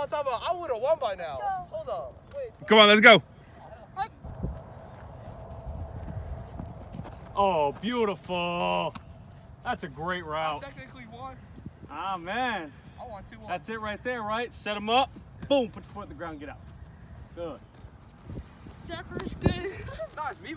on top of. I would have won by now. Hold on. Wait. Come on, let's go. Oh, beautiful. That's a great route. Technically won. Ah, man. I want two. That's it right there, right? Set them up. Boom, put your foot in the ground, get out. Good. No, it's me